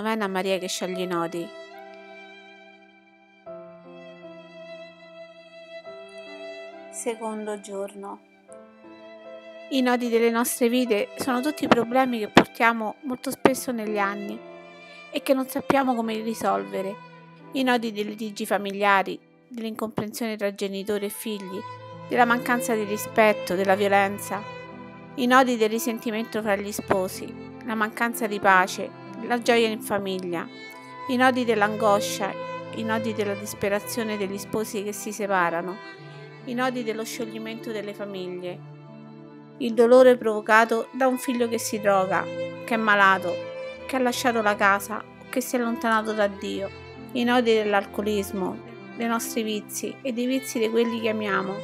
Novena Maria che scioglie i nodi. Secondo giorno. I nodi delle nostre vite sono tutti problemi che portiamo molto spesso negli anni e che non sappiamo come risolvere. I nodi dei litigi familiari, dell'incomprensione tra genitori e figli, della mancanza di rispetto, della violenza, i nodi del risentimento fra gli sposi, la mancanza di pace, la gioia in famiglia, i nodi dell'angoscia, i nodi della disperazione degli sposi che si separano, i nodi dello scioglimento delle famiglie, il dolore provocato da un figlio che si droga, che è malato, che ha lasciato la casa che si è allontanato da Dio, i nodi dell'alcolismo, dei nostri vizi e dei vizi di quelli che amiamo,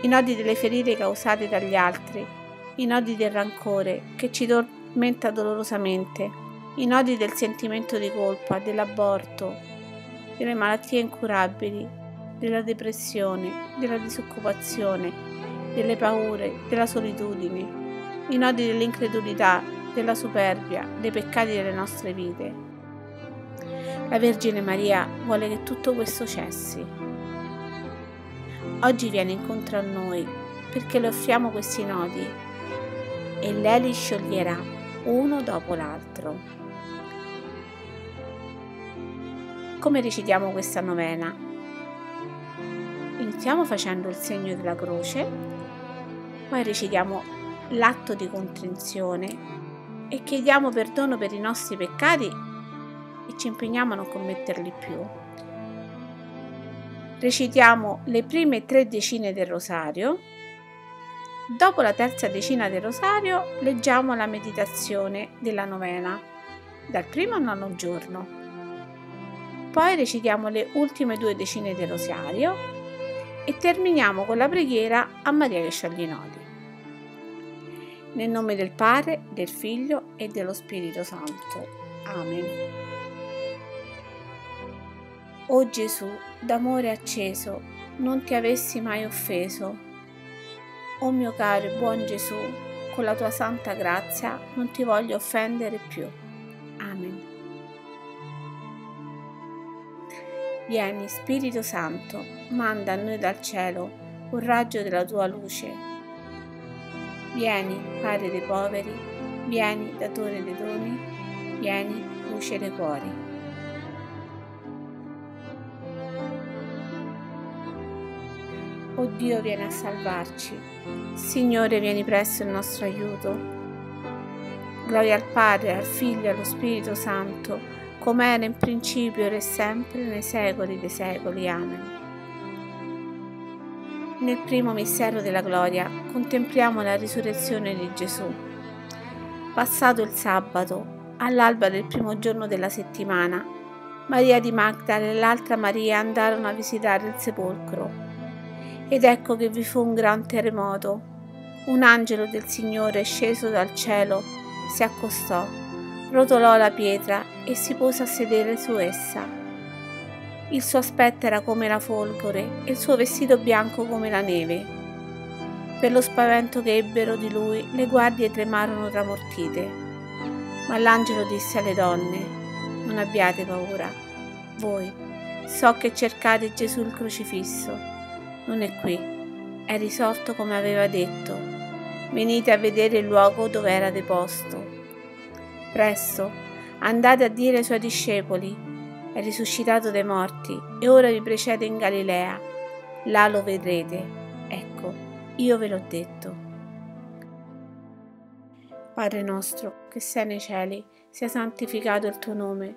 i nodi delle ferite causate dagli altri, i nodi del rancore che ci tormenta dolorosamente, i nodi del sentimento di colpa, dell'aborto, delle malattie incurabili, della depressione, della disoccupazione, delle paure, della solitudine, i nodi dell'incredulità, della superbia, dei peccati delle nostre vite. La Vergine Maria vuole che tutto questo cessi. Oggi viene incontro a noi perché le offriamo questi nodi e lei li scioglierà uno dopo l'altro. Come recitiamo questa novena? Iniziamo facendo il segno della croce poi recitiamo l'atto di contrizione e chiediamo perdono per i nostri peccati e ci impegniamo a non commetterli più. Recitiamo le prime tre decine del rosario. Dopo la terza decina del rosario leggiamo la meditazione della novena, dal primo al nono giorno. Poi recitiamo le ultime due decine del rosario e terminiamo con la preghiera a Maria che scioglie i nodi. Nel nome del Padre, del Figlio e dello Spirito Santo. Amen. O Gesù, d'amore acceso, non ti avessi mai offeso. O mio caro e buon Gesù, con la tua santa grazia non ti voglio offendere più. Amen. Vieni, Spirito Santo, manda a noi dal cielo un raggio della tua luce Vieni, Padre dei poveri, vieni, datore dei doni, vieni, luce dei cuori. O Dio vieni a salvarci, Signore vieni presto in nostro aiuto. Gloria al Padre, al Figlio e allo Spirito Santo, come era in principio, e sempre, nei secoli dei secoli. Amen. Nel primo mistero della gloria contempliamo la risurrezione di Gesù. Passato il sabato, all'alba del primo giorno della settimana, Maria di Magdala e l'altra Maria andarono a visitare il sepolcro. Ed ecco che vi fu un gran terremoto. Un angelo del Signore sceso dal cielo si accostò, rotolò la pietra e si pose a sedere su essa. Il suo aspetto era come la folgore e il suo vestito bianco come la neve. Per lo spavento che ebbero di lui, le guardie tremarono tramortite. Ma l'angelo disse alle donne, non abbiate paura. Voi, so che cercate Gesù il crocifisso. Non è qui, è risorto come aveva detto. Venite a vedere il luogo dove era deposto. Presto, andate a dire ai suoi discepoli è risuscitato dai morti e ora vi precede in Galilea. Là lo vedrete. Ecco, io ve l'ho detto. Padre nostro, che sei nei cieli, sia santificato il tuo nome.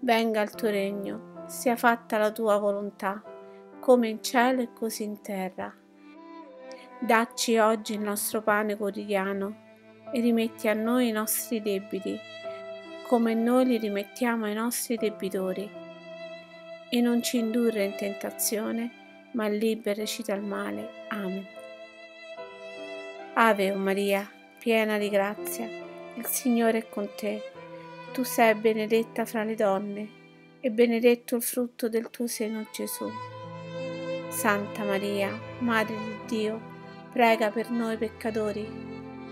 Venga il tuo regno, sia fatta la tua volontà, come in cielo e così in terra. Dacci oggi il nostro pane quotidiano e rimetti a noi i nostri debiti come noi li rimettiamo ai nostri debitori. E non ci indurre in tentazione, ma liberaci dal male. Amen. Ave o Maria, piena di grazia, il Signore è con te. Tu sei benedetta fra le donne, e benedetto il frutto del tuo seno Gesù. Santa Maria, Madre di Dio, prega per noi peccatori,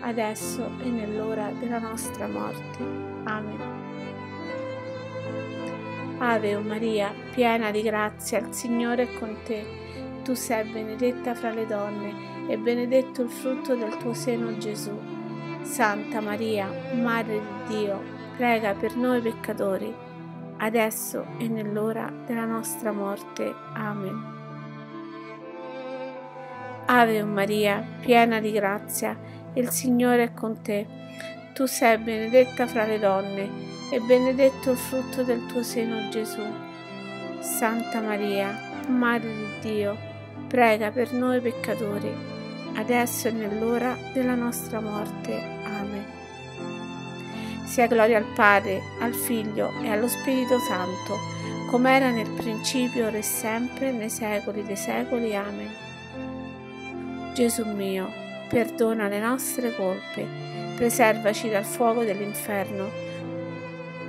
adesso e nell'ora della nostra morte. Amen. Ave Maria, piena di grazia, il Signore è con te. Tu sei benedetta fra le donne e benedetto il frutto del tuo seno Gesù. Santa Maria, Madre di Dio, prega per noi peccatori, adesso e nell'ora della nostra morte. Amen. Ave Maria, piena di grazia, il Signore è con te. Tu sei benedetta fra le donne e benedetto il frutto del tuo seno Gesù. Santa Maria, Madre di Dio, prega per noi peccatori, adesso e nell'ora della nostra morte. Amen. Sia gloria al Padre, al Figlio e allo Spirito Santo, come era nel principio, ora e sempre, nei secoli dei secoli. Amen. Gesù mio, perdona le nostre colpe, preservaci dal fuoco dell'inferno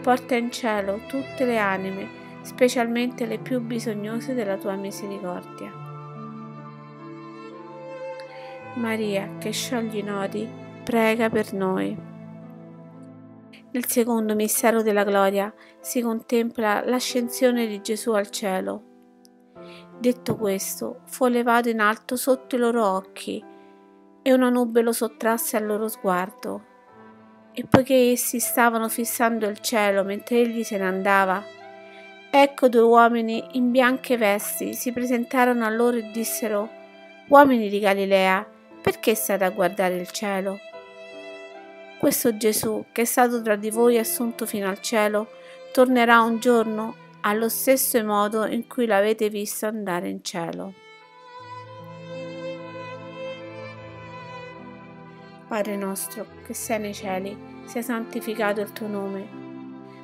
porta in cielo tutte le anime, specialmente le più bisognose della tua misericordia. Maria, che sciogli i nodi, prega per noi. Nel secondo mistero della gloria si contempla l'ascensione di Gesù al cielo. Detto questo, fu elevato in alto sotto i loro occhi e una nube lo sottrasse al loro sguardo e poiché essi stavano fissando il cielo mentre egli se ne andava, ecco due uomini in bianche vesti si presentarono a loro e dissero, Uomini di Galilea, perché state a guardare il cielo? Questo Gesù, che è stato tra di voi assunto fino al cielo, tornerà un giorno allo stesso modo in cui l'avete visto andare in cielo. Padre nostro, che sei nei cieli, sia santificato il tuo nome.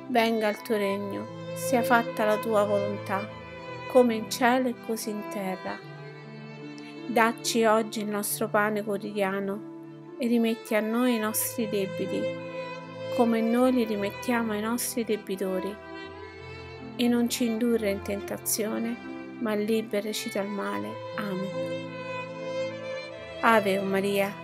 Venga il tuo regno, sia fatta la tua volontà, come in cielo e così in terra. Dacci oggi il nostro pane quotidiano e rimetti a noi i nostri debiti, come noi li rimettiamo ai nostri debitori. E non ci indurre in tentazione, ma liberaci dal male. Amen. Ave Maria,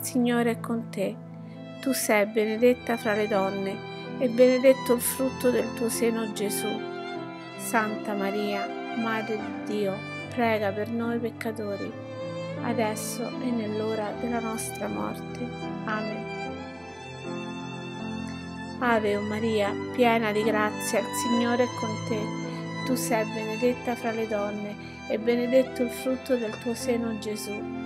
Signore è con te. Tu sei benedetta fra le donne e benedetto il frutto del tuo seno Gesù. Santa Maria, Madre di Dio, prega per noi peccatori, adesso e nell'ora della nostra morte. Amen. Ave Maria, piena di grazia, il Signore è con te. Tu sei benedetta fra le donne e benedetto il frutto del tuo seno Gesù.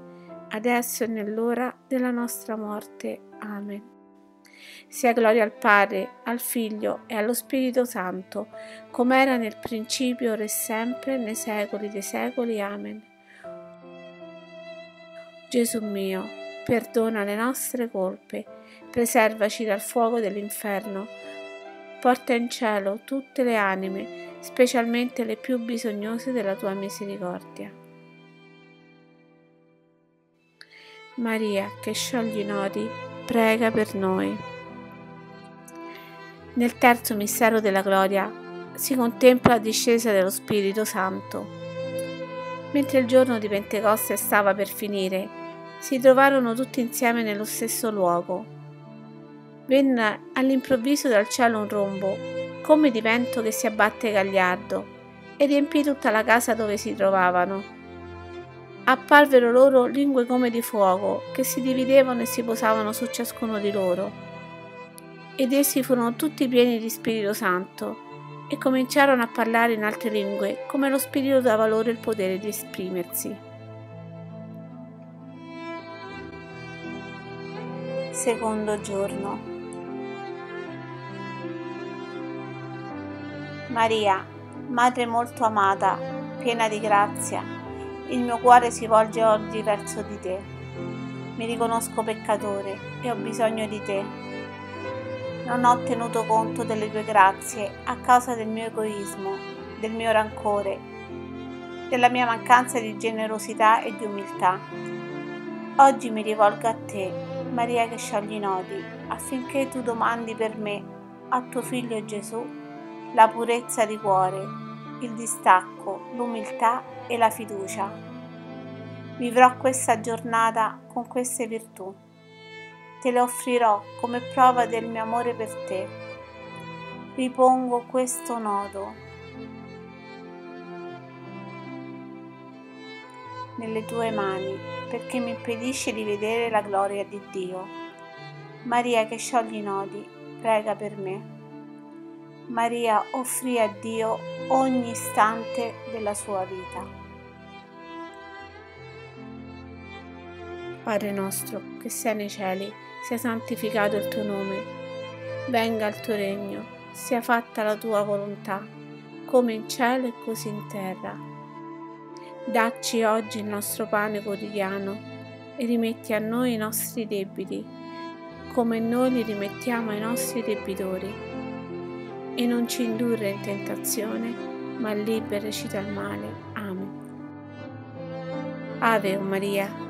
adesso e nell'ora della nostra morte. Amen. Sia gloria al Padre, al Figlio e allo Spirito Santo, come era nel principio, ora e sempre, nei secoli dei secoli. Amen. Gesù mio, perdona le nostre colpe, preservaci dal fuoco dell'inferno, porta in cielo tutte le anime, specialmente le più bisognose della tua misericordia. Maria, che sciogli i nodi, prega per noi. Nel terzo mistero della gloria si contempla la discesa dello Spirito Santo. Mentre il giorno di Pentecoste stava per finire, si trovarono tutti insieme nello stesso luogo. Venne all'improvviso dal cielo un rombo, come di vento che si abbatte gagliardo, e riempì tutta la casa dove si trovavano. Apparvero loro lingue come di fuoco, che si dividevano e si posavano su ciascuno di loro. Ed essi furono tutti pieni di Spirito Santo, e cominciarono a parlare in altre lingue, come lo Spirito dava loro il potere di esprimersi. secondo giorno. Maria, Madre molto amata, piena di grazia, il mio cuore si volge oggi verso di te. Mi riconosco peccatore e ho bisogno di te. Non ho tenuto conto delle tue grazie a causa del mio egoismo, del mio rancore, della mia mancanza di generosità e di umiltà. Oggi mi rivolgo a te Maria che sciogli i nodi, affinché tu domandi per me, a tuo figlio Gesù, la purezza di cuore, il distacco, l'umiltà e la fiducia. Vivrò questa giornata con queste virtù. Te le offrirò come prova del mio amore per te. Ripongo questo nodo nelle tue mani perché mi impedisce di vedere la gloria di Dio. Maria che sciogli i nodi, prega per me. Maria offrì a Dio ogni istante della sua vita. Padre nostro, che sei nei cieli, sia santificato il tuo nome, venga il tuo regno, sia fatta la tua volontà, come in cielo e così in terra. Dacci oggi il nostro pane quotidiano e rimetti a noi i nostri debiti, come noi li rimettiamo ai nostri debitori. E non ci indurre in tentazione, ma liberaci dal male. Amen. Ave Maria,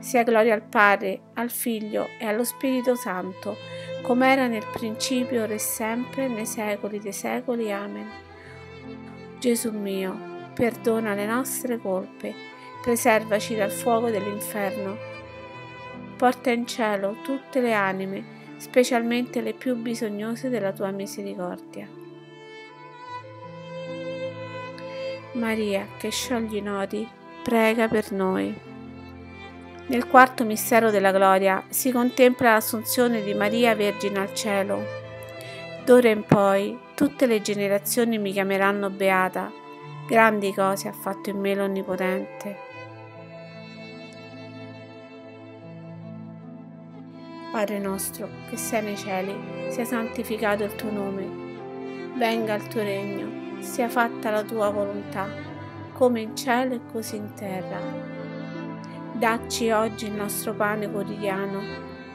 Sia gloria al Padre, al Figlio e allo Spirito Santo, come era nel principio, ora e sempre, nei secoli dei secoli. Amen. Gesù mio, perdona le nostre colpe, preservaci dal fuoco dell'inferno. Porta in cielo tutte le anime, specialmente le più bisognose della tua misericordia. Maria, che sciogli i nodi, prega per noi. Nel quarto mistero della gloria si contempla l'assunzione di Maria Vergine al cielo. D'ora in poi tutte le generazioni mi chiameranno beata, grandi cose ha fatto in me l'Onnipotente. Padre nostro, che sei nei cieli, sia santificato il tuo nome, venga il tuo regno, sia fatta la tua volontà, come in cielo e così in terra. Dacci oggi il nostro pane quotidiano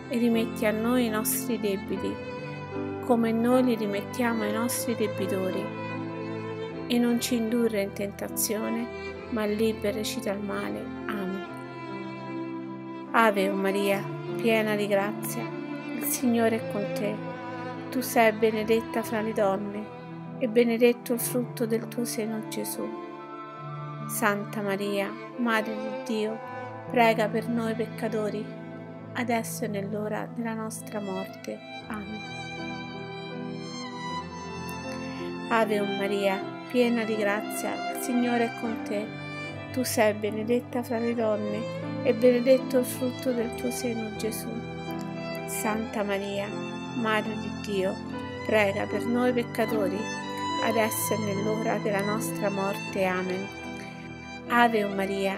e rimetti a noi i nostri debiti, come noi li rimettiamo ai nostri debitori. E non ci indurre in tentazione, ma liberaci dal male. Amen. Ave Maria piena di grazia, il Signore è con te. Tu sei benedetta fra le donne e benedetto il frutto del tuo seno Gesù. Santa Maria, Madre di Dio, prega per noi peccatori, adesso e nell'ora della nostra morte. Amen. Ave Maria, piena di grazia, il Signore è con te. Tu sei benedetta fra le donne e benedetto il frutto del tuo seno Gesù. Santa Maria, Madre di Dio, prega per noi peccatori, adesso e nell'ora della nostra morte. Amen. Ave Maria,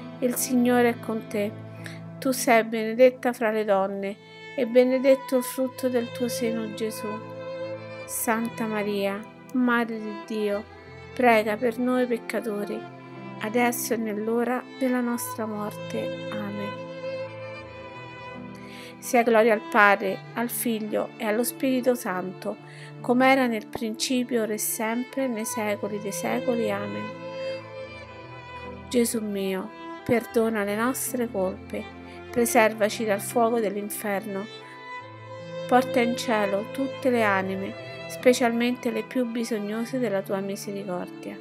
il Signore è con te. Tu sei benedetta fra le donne e benedetto il frutto del tuo seno Gesù. Santa Maria, Madre di Dio, prega per noi peccatori, adesso e nell'ora della nostra morte. Amen. Sia gloria al Padre, al Figlio e allo Spirito Santo, come era nel principio, ora e sempre, nei secoli dei secoli. Amen. Gesù mio, perdona le nostre colpe, preservaci dal fuoco dell'inferno, porta in cielo tutte le anime, specialmente le più bisognose della tua misericordia.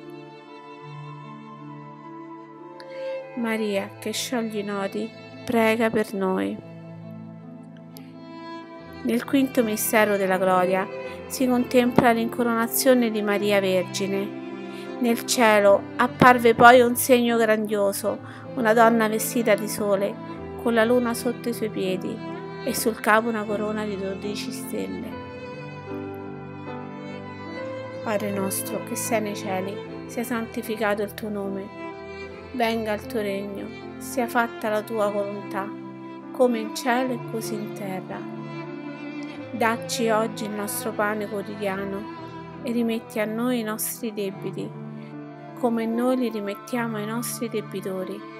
Maria, che sciogli i nodi, prega per noi. Nel quinto mistero della gloria si contempla l'incoronazione di Maria Vergine. Nel cielo apparve poi un segno grandioso, una donna vestita di sole, con la luna sotto i suoi piedi e sul capo una corona di dodici stelle. Padre nostro che sei nei cieli, sia santificato il tuo nome, venga il tuo regno, sia fatta la tua volontà, come in cielo e così in terra. Dacci oggi il nostro pane quotidiano e rimetti a noi i nostri debiti, come noi li rimettiamo ai nostri debitori.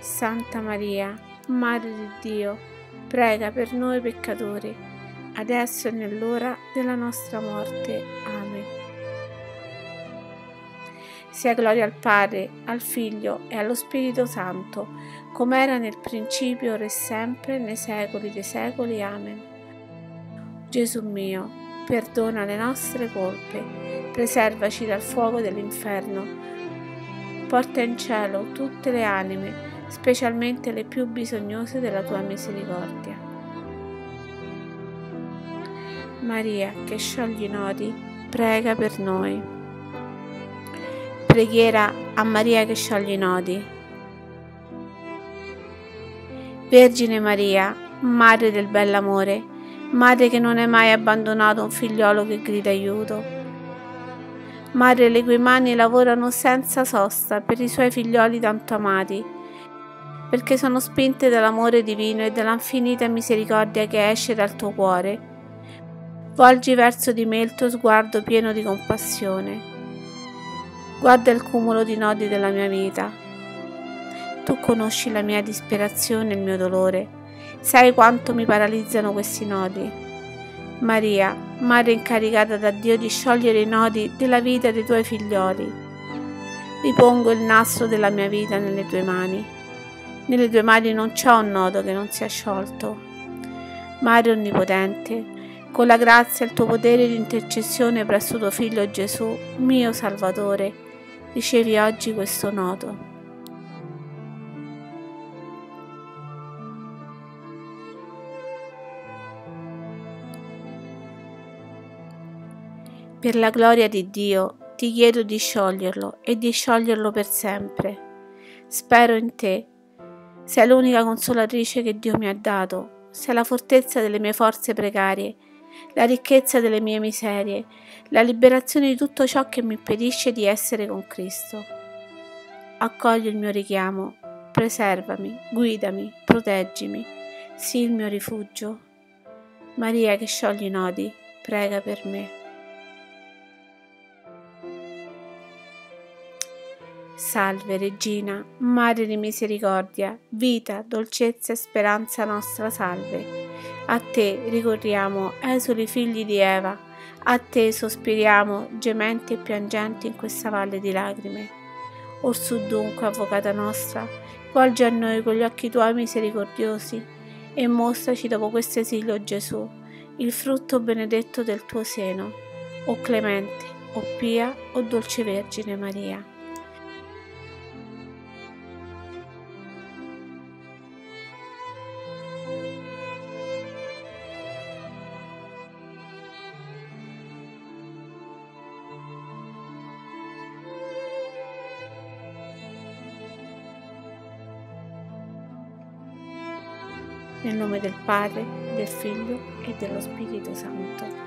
Santa Maria, Madre di Dio, prega per noi peccatori, adesso e nell'ora della nostra morte. Amen sia gloria al Padre, al Figlio e allo Spirito Santo, come era nel principio, ora e sempre, nei secoli dei secoli. Amen. Gesù mio, perdona le nostre colpe, preservaci dal fuoco dell'inferno, porta in cielo tutte le anime, specialmente le più bisognose della tua misericordia. Maria, che sciogli i nodi, prega per noi. Preghiera a Maria che scioglie i nodi. Vergine Maria, Madre del bell'amore, Madre che non hai mai abbandonato un figliolo che grida aiuto. Madre le cui mani lavorano senza sosta per i suoi figlioli tanto amati, perché sono spinte dall'amore divino e dall'infinita misericordia che esce dal tuo cuore. Volgi verso di me il tuo sguardo pieno di compassione. Guarda il cumulo di nodi della mia vita. Tu conosci la mia disperazione e il mio dolore. Sai quanto mi paralizzano questi nodi. Maria, madre incaricata da Dio di sciogliere i nodi della vita dei tuoi figlioli. Ripongo il nastro della mia vita nelle tue mani. Nelle tue mani non c'è un nodo che non sia sciolto. Madre Onnipotente, con la grazia e il tuo potere di intercessione presso tuo Figlio Gesù, mio Salvatore, ricevi oggi questo nodo. Per la gloria di Dio ti chiedo di scioglierlo e di scioglierlo per sempre. Spero in te. Sei l'unica consolatrice che Dio mi ha dato. Sei la fortezza delle mie forze precarie, la ricchezza delle mie miserie, la liberazione di tutto ciò che mi impedisce di essere con Cristo. Accogli il mio richiamo, preservami, guidami, proteggimi, sii il mio rifugio. Maria che sciogli i nodi, prega per me. Salve Regina, Madre di misericordia, vita, dolcezza e speranza nostra salve. A te ricorriamo, esuli figli di Eva, a te sospiriamo, gementi e piangenti in questa valle di lacrime. Orsù dunque, Avvocata nostra, volgi a noi con gli occhi tuoi misericordiosi e mostraci dopo questo esilio Gesù, il frutto benedetto del tuo seno, o clemente, o pia, o dolce Vergine Maria. Del Padre, del Figlio e dello Spirito Santo.